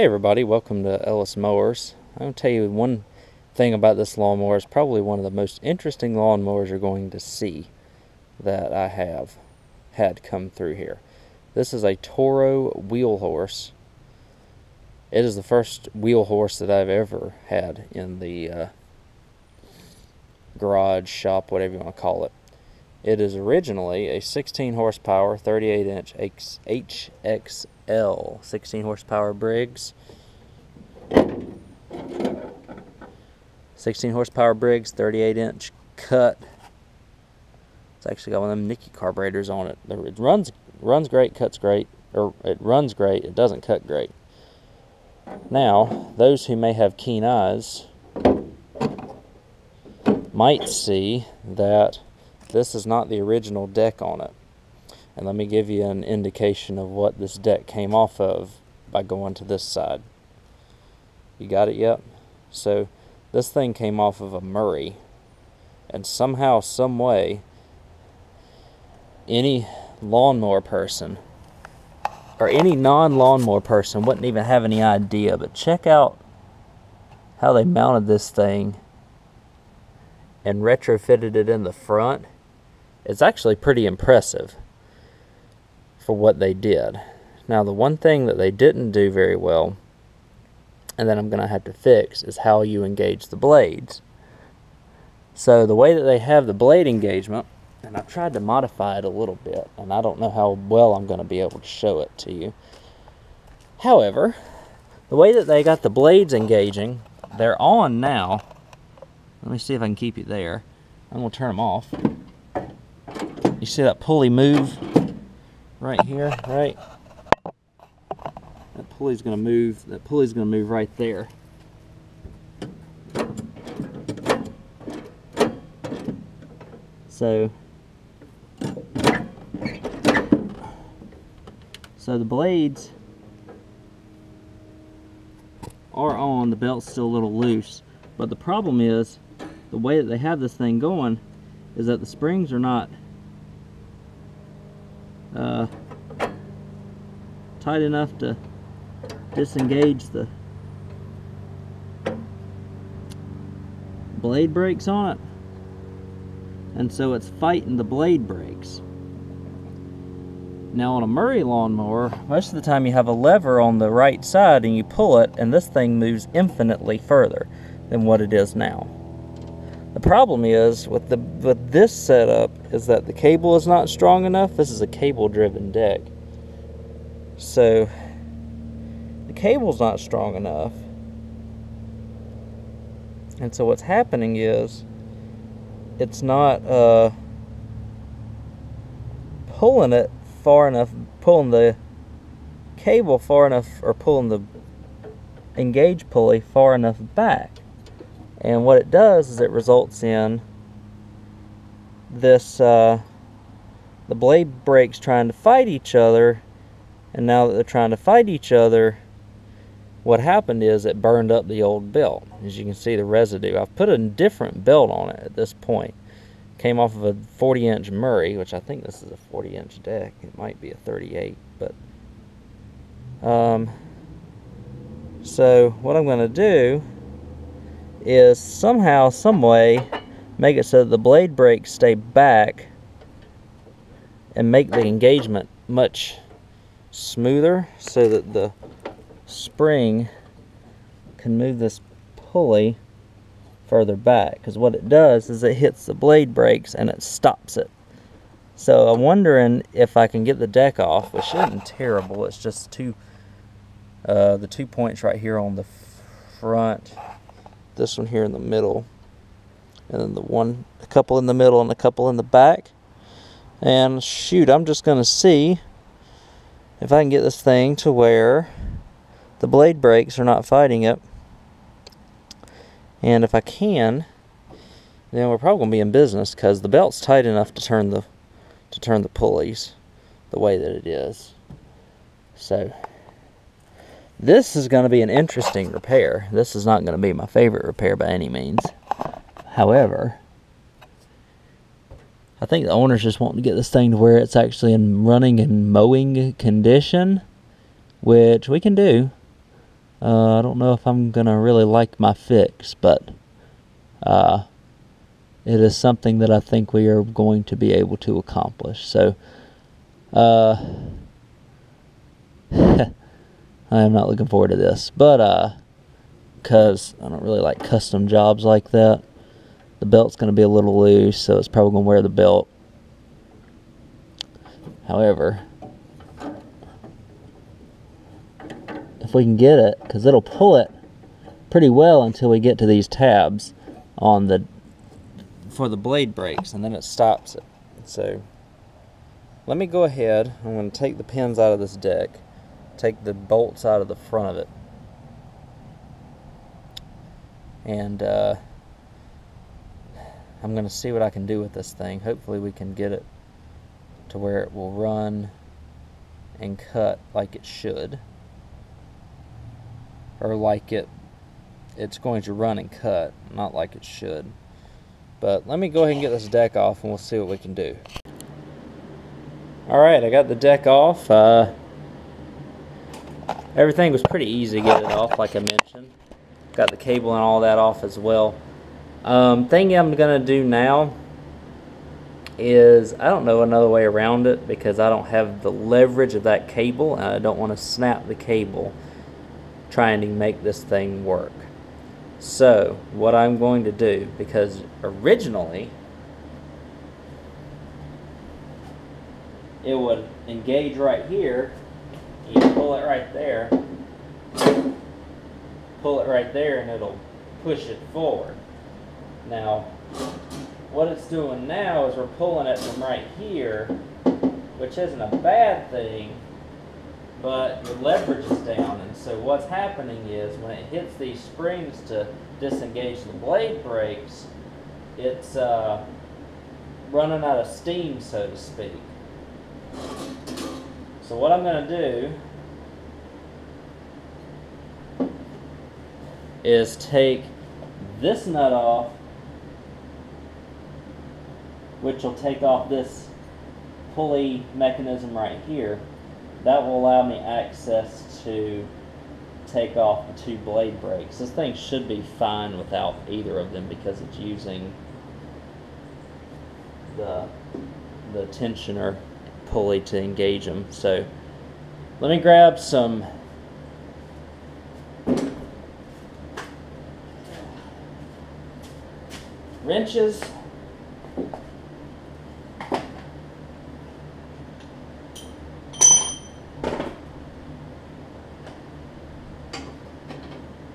Hey everybody, welcome to Ellis Mowers. I'm going to tell you one thing about this lawnmower. It's probably one of the most interesting lawnmowers you're going to see that I have had come through here. This is a Toro wheel horse. It is the first wheel horse that I've ever had in the uh, garage, shop, whatever you want to call it. It is originally a 16 horsepower, 38 inch HXL 16 horsepower Briggs. 16 horsepower Briggs, 38 inch cut. It's actually got one of them Nikki carburetors on it. It runs runs great, cuts great, or it runs great. It doesn't cut great. Now, those who may have keen eyes might see that this is not the original deck on it. And let me give you an indication of what this deck came off of by going to this side. You got it yet? So this thing came off of a Murray. And somehow, some way, any lawnmower person or any non-lawnmower person wouldn't even have any idea. But check out how they mounted this thing and retrofitted it in the front it's actually pretty impressive for what they did. Now, the one thing that they didn't do very well, and that I'm going to have to fix, is how you engage the blades. So, the way that they have the blade engagement, and I've tried to modify it a little bit, and I don't know how well I'm going to be able to show it to you. However, the way that they got the blades engaging, they're on now. Let me see if I can keep you there. I'm going to turn them off. You see that pulley move right here, right? That pulley's gonna move, that pulley's gonna move right there. So, so the blades are on, the belt's still a little loose, but the problem is the way that they have this thing going is that the springs are not uh, tight enough to disengage the blade brakes on it. And so it's fighting the blade brakes. Now on a Murray lawnmower most of the time you have a lever on the right side and you pull it and this thing moves infinitely further than what it is now the problem is with the with this setup is that the cable is not strong enough. This is a cable driven deck. So the cable's not strong enough. And so what's happening is it's not uh, pulling it far enough, pulling the cable far enough, or pulling the engage pulley far enough back. And what it does is it results in this, uh, the blade brakes trying to fight each other. And now that they're trying to fight each other, what happened is it burned up the old belt. As you can see the residue. I've put a different belt on it at this point. Came off of a 40 inch Murray, which I think this is a 40 inch deck. It might be a 38, but um, so what I'm going to do is somehow, some way, make it so the blade brakes stay back and make the engagement much smoother so that the spring can move this pulley further back. Because what it does is it hits the blade brakes and it stops it. So I'm wondering if I can get the deck off. Which isn't terrible. It's just two uh, the two points right here on the front this one here in the middle and then the one a couple in the middle and a couple in the back. And shoot I'm just gonna see if I can get this thing to where the blade brakes are not fighting it. And if I can then we're probably gonna be in business because the belt's tight enough to turn the to turn the pulleys the way that it is. So this is going to be an interesting repair. This is not going to be my favorite repair by any means. However, I think the owners just want to get this thing to where it's actually in running and mowing condition, which we can do. Uh, I don't know if I'm gonna really like my fix, but uh, it is something that I think we are going to be able to accomplish. So, uh, I am not looking forward to this, but uh, cause I don't really like custom jobs like that. The belt's gonna be a little loose, so it's probably gonna wear the belt. However, if we can get it, because it'll pull it pretty well until we get to these tabs on the for the blade brakes and then it stops it. So let me go ahead. I'm going to take the pins out of this deck, take the bolts out of the front of it, and uh, I'm going to see what I can do with this thing. Hopefully, we can get it to where it will run and cut like it should or like it it's going to run and cut, not like it should. But let me go ahead and get this deck off and we'll see what we can do. Alright, I got the deck off. Uh, everything was pretty easy to get it off, like I mentioned. Got the cable and all that off as well. Um, thing I'm going to do now is, I don't know another way around it because I don't have the leverage of that cable and I don't want to snap the cable trying to make this thing work. So, what I'm going to do, because originally it would engage right here, you pull it right there, pull it right there, and it'll push it forward. Now, what it's doing now is we're pulling it from right here, which isn't a bad thing, but your leverage is down. And so what's happening is when it hits these springs to disengage the blade brakes, it's uh, running out of steam, so to speak. So what I'm going to do is take this nut off, which will take off this pulley mechanism right here that will allow me access to take off the two blade brakes. This thing should be fine without either of them because it's using the the tensioner pulley to engage them. So let me grab some wrenches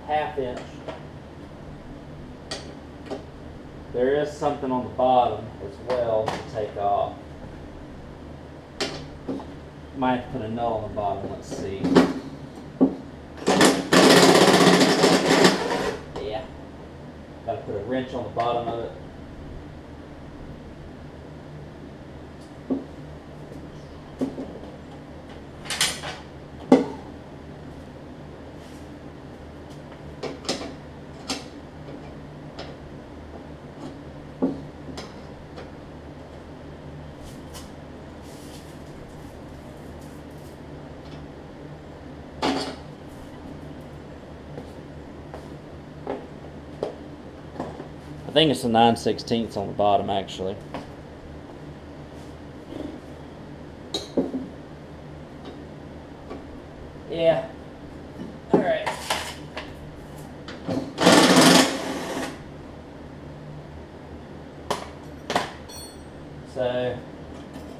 half inch. There is something on the bottom as well to take off. Might have to put a nut on the bottom, let's see. Yeah. Gotta put a wrench on the bottom of it. Think it's the 9 16ths on the bottom actually. Yeah. Alright. So,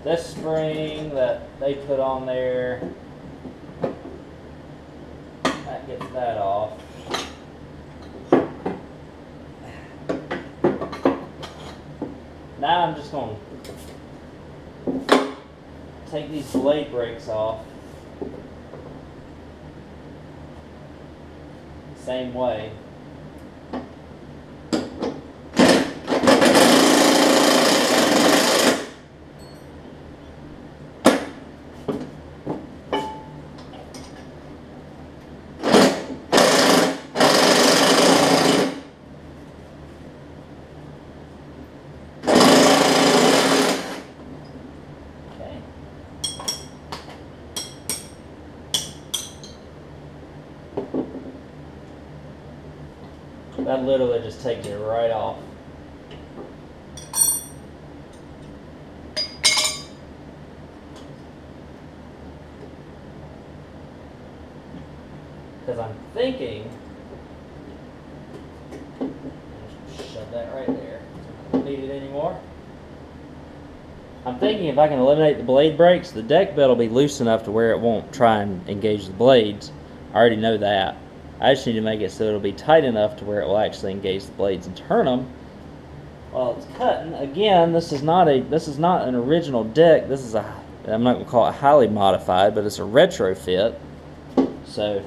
this spring that they put on there, that gets that off. I'm just going to take these blade brakes off. Same way. Okay. That literally just takes it right off. Because I'm thinking, shove that right there. Need it anymore. I'm thinking if I can eliminate the blade brakes, the deck bed will be loose enough to where it won't try and engage the blades. I already know that. I just need to make it so it'll be tight enough to where it will actually engage the blades and turn them while it's cutting. Again, this is not a this is not an original deck. This is a I'm not gonna call it highly modified, but it's a retrofit. So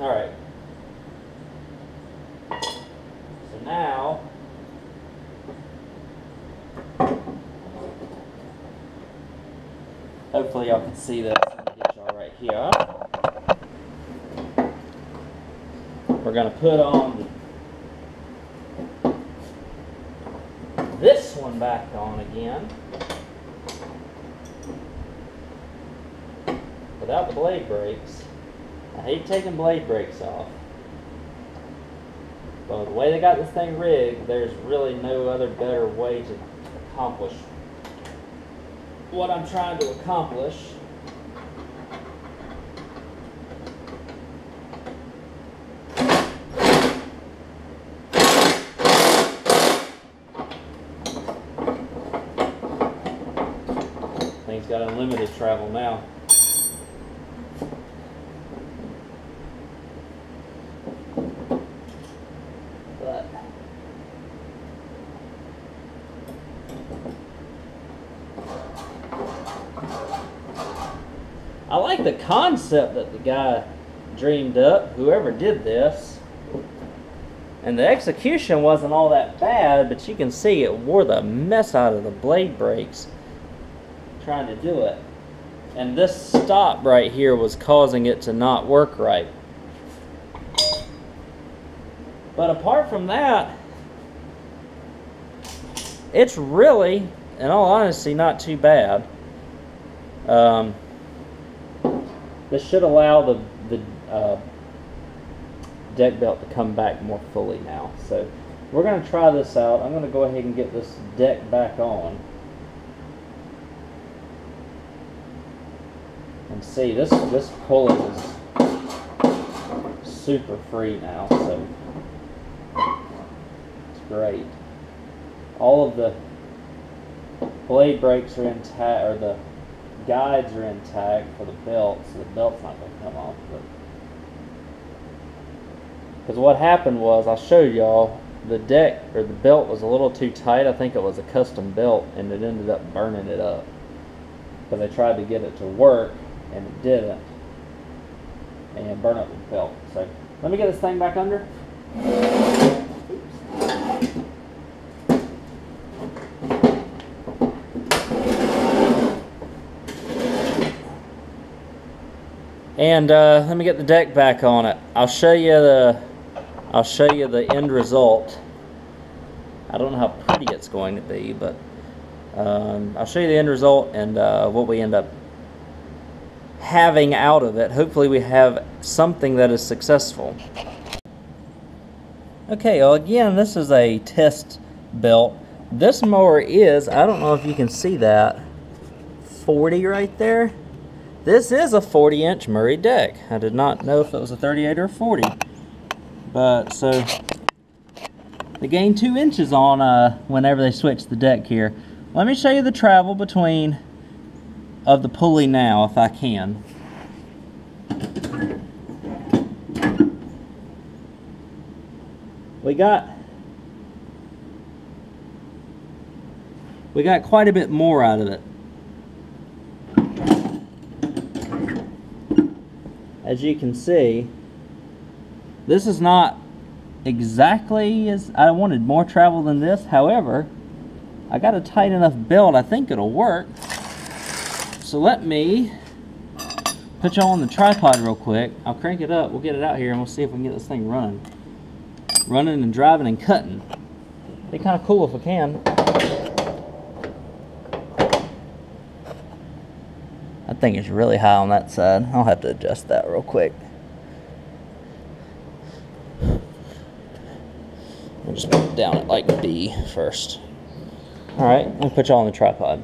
All right. So now, hopefully y'all can see this. Get y'all right here. We're gonna put on this one back on again. Without the blade brakes. I hate taking blade brakes off. But the way they got this thing rigged, there's really no other better way to accomplish what I'm trying to accomplish. Thing's got unlimited travel now. But I like the concept that the guy dreamed up, whoever did this. And the execution wasn't all that bad, but you can see it wore the mess out of the blade brakes trying to do it. And this stop right here was causing it to not work right. But apart from that, it's really, in all honesty, not too bad. Um, this should allow the, the uh, deck belt to come back more fully now. So we're going to try this out. I'm going to go ahead and get this deck back on. And see, this, this pulley is super free now, so it's great. All of the blade brakes are intact, or the guides are intact for the belt, so the belt's not going to come off. Because what happened was, I'll show y'all, the deck, or the belt was a little too tight. I think it was a custom belt, and it ended up burning it up. Because I tried to get it to work, and it didn't. And burn up the belt. So, let me get this thing back under. And uh, let me get the deck back on it. I'll show you the I'll show you the end result. I don't know how pretty it's going to be, but um, I'll show you the end result and uh, what we end up having out of it. Hopefully we have something that is successful. Okay, well again, this is a test belt. This mower is, I don't know if you can see that, 40 right there. This is a 40 inch Murray deck. I did not know if it was a 38 or a 40. But so they gained two inches on uh, whenever they switched the deck here. Let me show you the travel between of the pulley now if I can. we got we got quite a bit more out of it. As you can see, this is not exactly as I wanted more travel than this. However, I got a tight enough belt, I think it'll work. So let me put y'all on the tripod real quick. I'll crank it up, we'll get it out here and we'll see if we can get this thing running. Running and driving and cutting. Be kind of cool if we can. I think it's really high on that side. I'll have to adjust that real quick. We'll just put it down at like B first. Alright, let me put y'all on the tripod.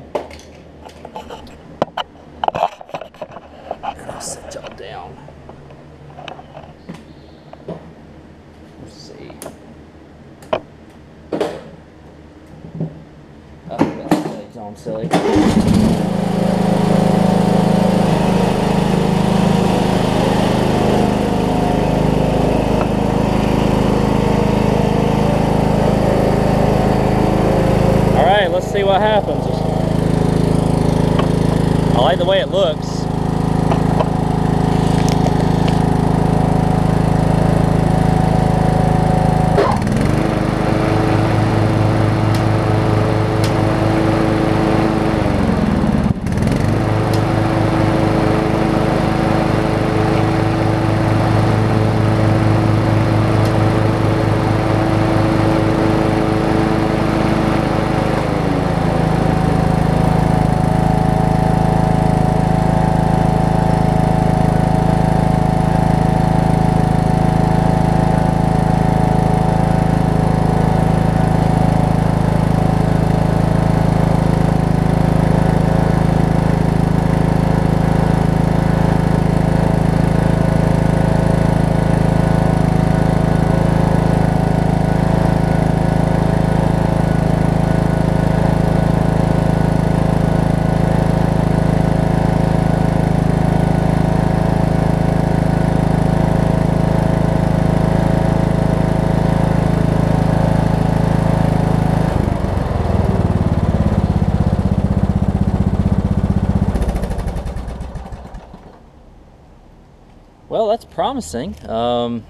Promising. Um,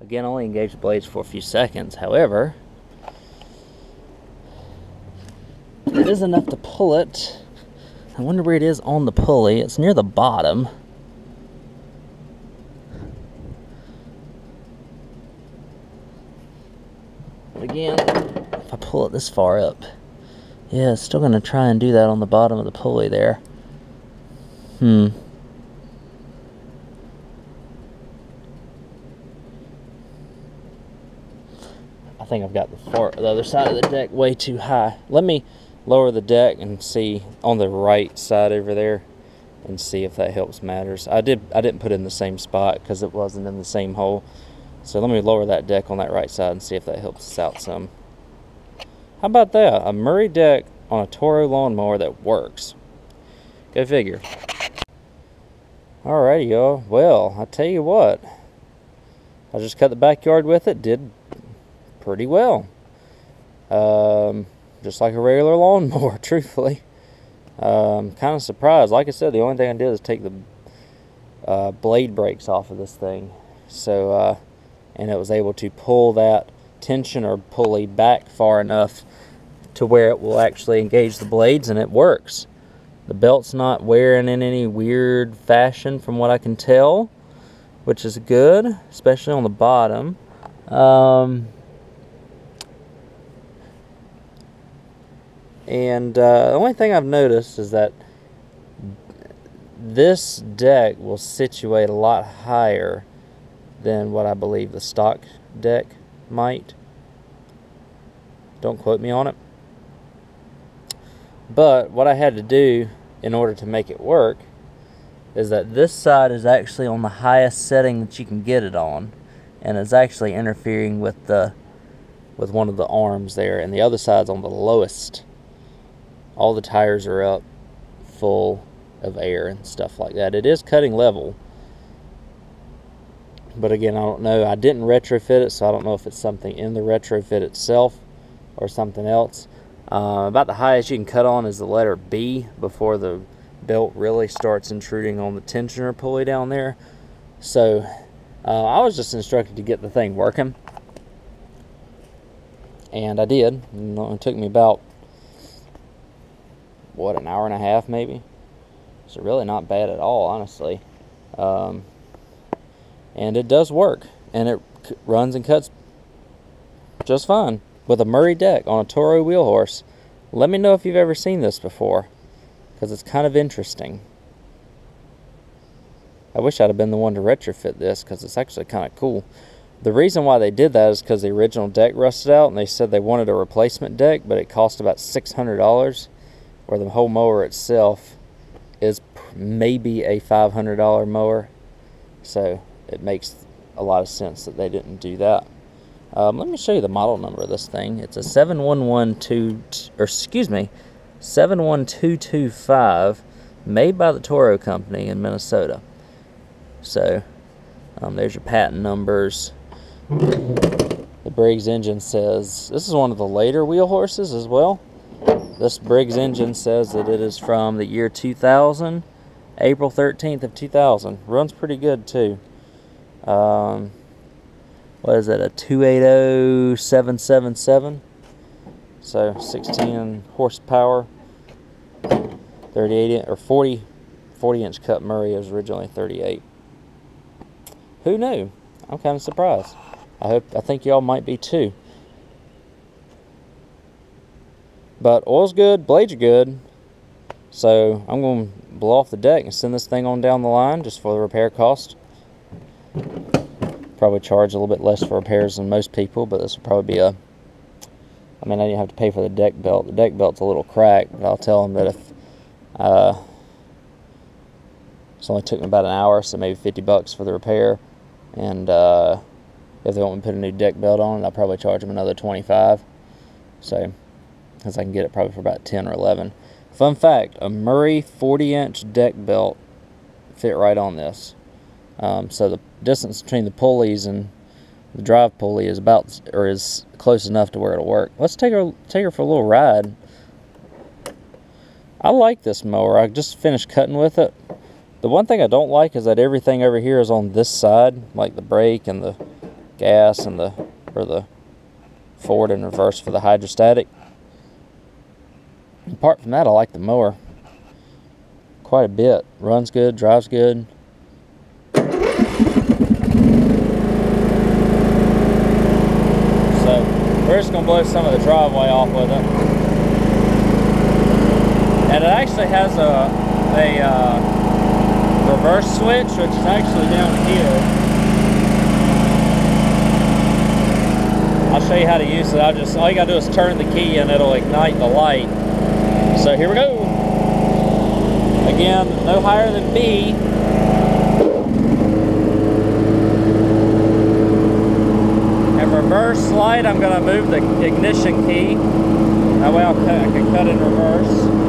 again, only engaged the blades for a few seconds. However, it is enough to pull it. I wonder where it is on the pulley. It's near the bottom. But again, if I pull it this far up, yeah, it's still going to try and do that on the bottom of the pulley there. Hmm. Think I've got the far the other side of the deck way too high. Let me lower the deck and see on the right side over there and see if that helps matters. I did I didn't put it in the same spot because it wasn't in the same hole. So let me lower that deck on that right side and see if that helps us out some. How about that? A Murray deck on a Toro lawnmower that works. Go figure. Alrighty, y'all. Well, I tell you what. I just cut the backyard with it. Did pretty well. Um, just like a regular lawnmower, truthfully. Um, kind of surprised. Like I said, the only thing I did is take the uh, blade brakes off of this thing. So, uh, and it was able to pull that tension or pulley back far enough to where it will actually engage the blades and it works. The belt's not wearing in any weird fashion from what I can tell, which is good, especially on the bottom. Um, and uh, the only thing I've noticed is that this deck will situate a lot higher than what I believe the stock deck might. Don't quote me on it. But what I had to do in order to make it work is that this side is actually on the highest setting that you can get it on and it's actually interfering with the with one of the arms there and the other side's on the lowest all the tires are up full of air and stuff like that it is cutting level but again, I don't know. I didn't retrofit it, so I don't know if it's something in the retrofit itself or something else. Uh, about the highest you can cut on is the letter B before the belt really starts intruding on the tensioner pulley down there. So uh, I was just instructed to get the thing working. And I did. It took me about, what, an hour and a half maybe? So really not bad at all, honestly. Um, and it does work. And it runs and cuts just fine with a Murray deck on a Toro wheel horse. Let me know if you've ever seen this before, because it's kind of interesting. I wish I'd have been the one to retrofit this, because it's actually kind of cool. The reason why they did that is because the original deck rusted out, and they said they wanted a replacement deck, but it cost about $600, where the whole mower itself is maybe a $500 mower. So it makes a lot of sense that they didn't do that. Um, let me show you the model number of this thing. It's a 71122, or excuse me, 71225, made by the Toro Company in Minnesota. So, um, there's your patent numbers. The Briggs engine says, this is one of the later wheel horses as well. This Briggs engine says that it is from the year 2000, April 13th of 2000. Runs pretty good too. Um, what is it, a 280777? So 16 horsepower, 38 or 40, 40 inch cut Murray was originally 38. Who knew? I'm kind of surprised. I hope, I think y'all might be too. But oil's good, blades are good. So I'm going to blow off the deck and send this thing on down the line just for the repair cost probably charge a little bit less for repairs than most people, but this will probably be a. I mean, I didn't have to pay for the deck belt. The deck belt's a little cracked, but I'll tell them that if uh, it's only took me about an hour, so maybe 50 bucks for the repair, and uh, if they want me to put a new deck belt on it, I'll probably charge them another 25. So, because I can get it probably for about 10 or 11. Fun fact: a Murray 40-inch deck belt fit right on this. Um, so the distance between the pulleys and the drive pulley is about or is close enough to where it'll work. Let's take her take her for a little ride. I like this mower. I just finished cutting with it. The one thing I don't like is that everything over here is on this side, like the brake and the gas and the or the forward and reverse for the hydrostatic. Apart from that, I like the mower quite a bit. Runs good, drives good. So we're just to blow some of the driveway off with it. And it actually has a, a uh, reverse switch, which is actually down here. I'll show you how to use it. I just all you gotta do is turn the key and it'll ignite the light. So here we go. Again, no higher than B. And reverse slide, I'm going to move the ignition key. That way cut, I can cut in reverse.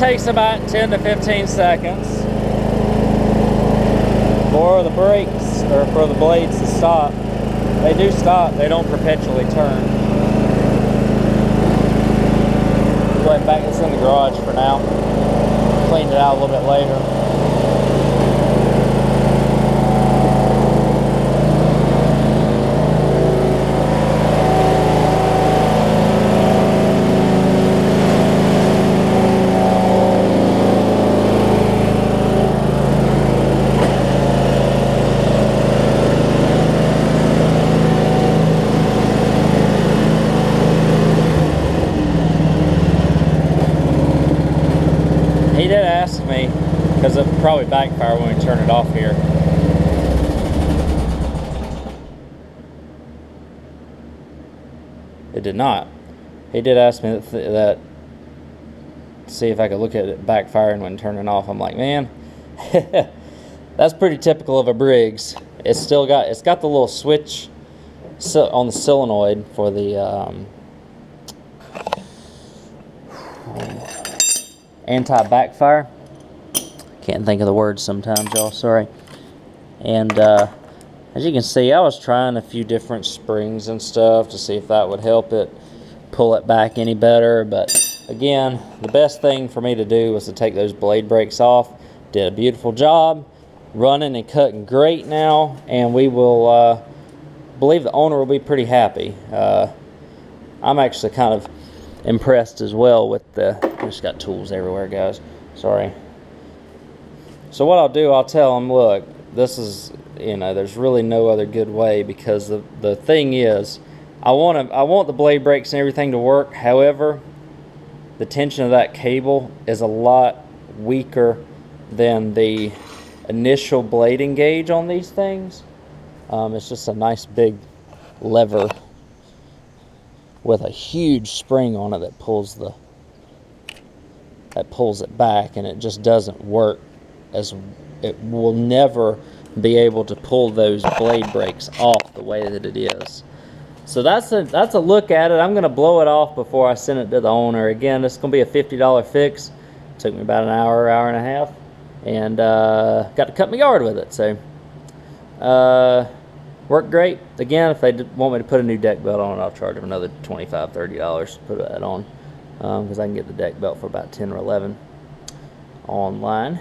Takes about 10 to 15 seconds for the brakes or for the blades to stop. They do stop, they don't perpetually turn. Go ahead and back this in the garage for now. Clean it out a little bit later. He did ask me, because it probably backfire when we turn it off here. It did not. He did ask me that, that see if I could look at it backfiring when turning off. I'm like, man, that's pretty typical of a Briggs. It's still got it's got the little switch on the solenoid for the um, anti-backfire. Can't think of the words sometimes, y'all. Sorry. And uh, as you can see, I was trying a few different springs and stuff to see if that would help it pull it back any better. But again, the best thing for me to do was to take those blade brakes off. Did a beautiful job. Running and cutting great now. And we will uh, believe the owner will be pretty happy. Uh, I'm actually kind of impressed as well with the just got tools everywhere guys sorry so what I'll do I'll tell them look this is you know there's really no other good way because the the thing is I want to I want the blade brakes and everything to work. However the tension of that cable is a lot weaker than the initial blade engage on these things. Um, it's just a nice big lever with a huge spring on it that pulls the that pulls it back and it just doesn't work as it will never be able to pull those blade brakes off the way that it is. So that's a that's a look at it. I'm gonna blow it off before I send it to the owner. Again, it's gonna be a $50 fix. Took me about an hour, hour and a half, and uh, got to cut my yard with it. So uh, worked great. Again, if they want me to put a new deck belt on I'll charge them another $25, $30 to put that on because um, I can get the deck belt for about 10 or 11 online.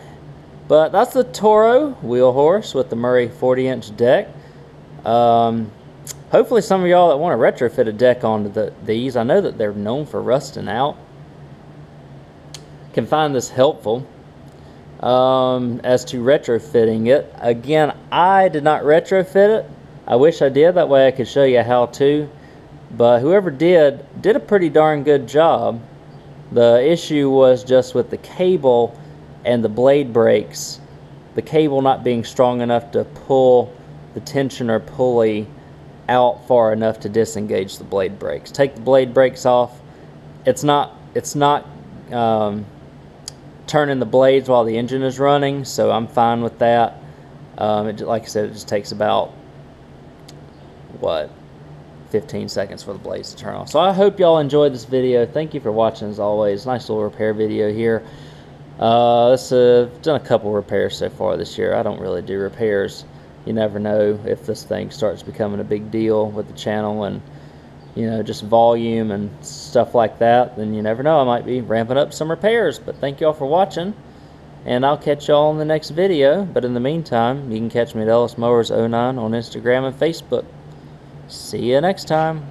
But that's the Toro wheel horse with the Murray 40 inch deck. Um, hopefully some of y'all that want to retrofit a deck onto the, these, I know that they're known for rusting out, can find this helpful um, as to retrofitting it. Again, I did not retrofit it. I wish I did. That way I could show you how to. But whoever did, did a pretty darn good job. The issue was just with the cable and the blade brakes, the cable not being strong enough to pull the tensioner pulley out far enough to disengage the blade brakes. Take the blade brakes off. It's not it's not um, turning the blades while the engine is running, so I'm fine with that. Um, it, like I said, it just takes about what 15 seconds for the blades to turn off. So I hope y'all enjoyed this video. Thank you for watching as always. Nice little repair video here. Uh, this, uh, done a couple repairs so far this year. I don't really do repairs. You never know if this thing starts becoming a big deal with the channel and you know just volume and stuff like that. Then you never know. I might be ramping up some repairs. But thank y'all for watching. And I'll catch y'all in the next video. But in the meantime, you can catch me at Ellis Mowers 09 on Instagram and Facebook. See you next time.